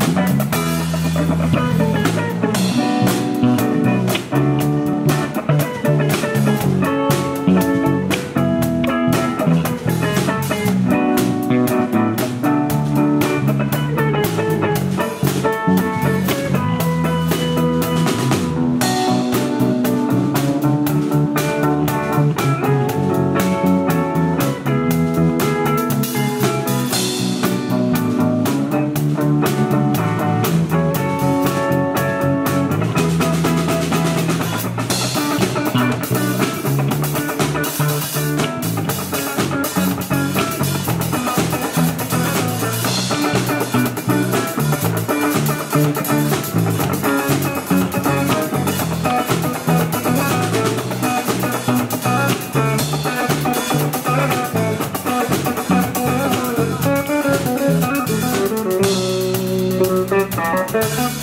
Thank Música